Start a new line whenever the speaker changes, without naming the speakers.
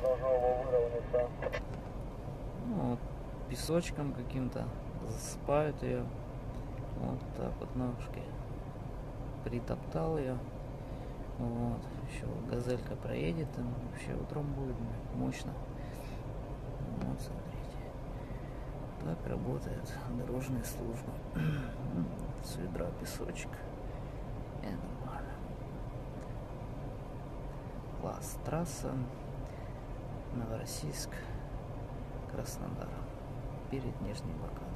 Выровняться.
Ну, песочком каким-то засыпают ее. Вот так вот ножки. Притоптал ее. Вот. Еще газелька проедет, там вообще утром будет мощно. Вот, смотрите. Так работает дорожная служба. С ведра песочек. И нормально. Класс. Трасса. Новороссийск. Краснодар. Перед Нижней Баканой.